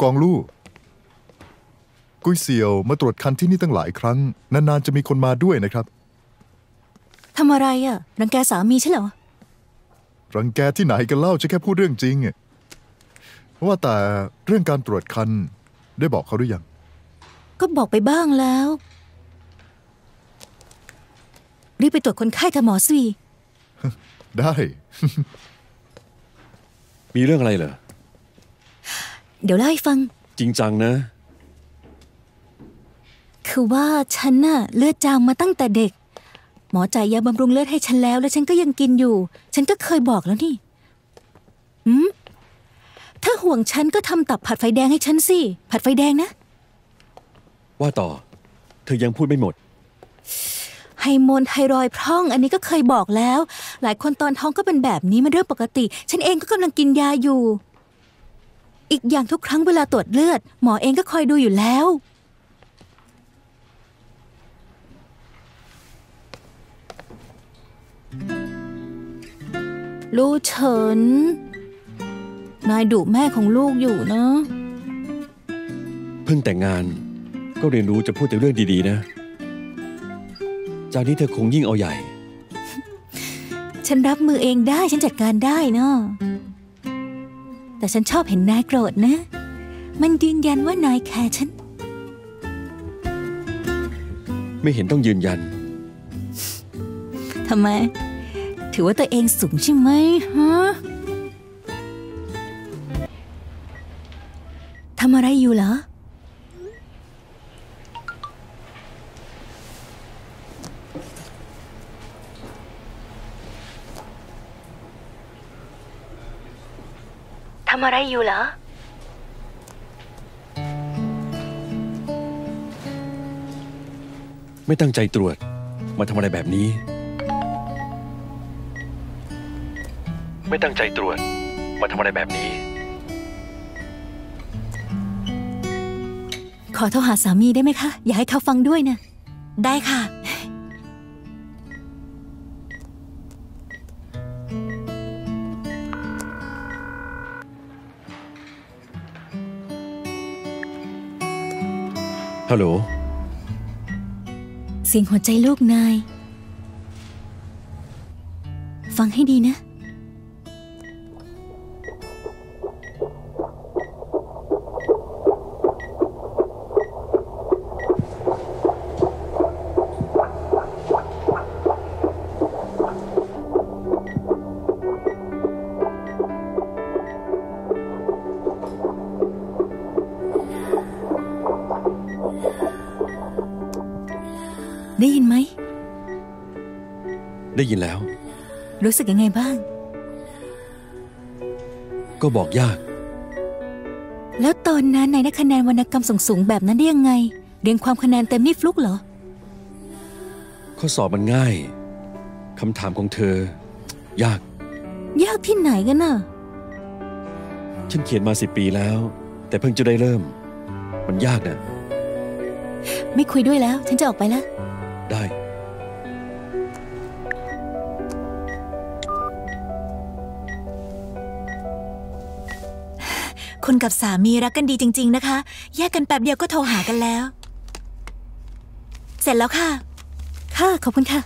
กองลู่กุยเซียวมาตรวจคันที่นี่ตั้งหลายครั้ง นานๆจะมีคนมาด้วยนะครับ ทำอะไรอะรังแกสามีใช่เหรอ รังแกที่ไหนกันเล่าจะแค่พูดเรื่องจริงอะว่าแต่เรื่องการตรวจคันได้บอกเขาหรือยัง ก็บอกไปบ้างแล้ว รีบไปตรวจคนไข้เถอะหมอสิได้ มีเรื่องอะไรเหรอ เดี๋ยวเล่าให้ฟัง จริงจังนะ คือว่าฉันน่ะเลือดจางมาตั้งแต่เด็ก หมอจ่ายยาบำรุงเลือดให้ฉันแล้ว แล้วฉันก็ยังกินอยู่ ฉันก็เคยบอกแล้วนี่หืมถ้าห่วงฉันก็ทำตับผัดไฟแดงให้ฉันสิ ผัดไฟแดงนะ ว่าต่อ เธอยังพูดไม่หมด ไฮโมนไทรอยด์พร่อง อันนี้ก็เคยบอกแล้ว หลายคนตอนท้องก็เป็นแบบนี้มันเรื่องปกติ ฉันเองก็กำลังกินยาอยู่ อีกอย่างทุกครั้งเวลาตรวจเลือด หมอเองก็คอยดูอยู่แล้ว ลูกเฉิน นายดุแม่ของลูกอยู่นะ เพิ่งแต่งงาน ก็เรียนรู้จะพูดแต่เรื่องดีๆนะ จากนี้เธอคงยิ่งเอาใหญ่ ฉันรับมือเองได้ฉันจัดการได้เนาะ แต่ฉันชอบเห็นนายโกรธนะ มันยืนยันว่านายแคร์ฉัน ไม่เห็นต้องยืนยัน ทำไม ถือว่าตัวเองสูงใช่ไหมฮะทำอะไรอยู่เหรอ ทำอะไรอยู่เหรอ ไม่ตั้งใจตรวจ มาทำอะไรแบบนี้ ไม่ตั้งใจตรวจ มาทำอะไรแบบนี้ ขอโทรหาสามีได้ไหมคะ อย่าให้เขาฟังด้วยนะ ได้ค่ะ ฮัลโหล เสียงหัวใจลูกนาย ฟังให้ดีนะ ได้ยินไหม ได้ยินแล้ว รู้สึกยังไงบ้าง ก็บอกยาก แล้วตอนนั้นนายได้คะแนนวรรณกรรมสูงๆแบบนั้นได้ยังไง เรียงความคะแนนเต็มนี่ฟลุกเหรอ ข้อสอบมันง่ายคำถามของเธอ ยาก ยากที่ไหนกันน่ะ ฉันเขียนมาสิบปีแล้ว แต่เพิ่งจะได้เริ่ม มันยากนะไม่คุยด้วยแล้ว ฉันจะออกไปแล้ว ได้ คุณกับสามีรักกันดีจริง ๆ นะคะ แยกกันแป๊บเดียวก็โทรหากันแล้ว เสร็จแล้วค่ะ ค่ะ ขอบคุณค่ะ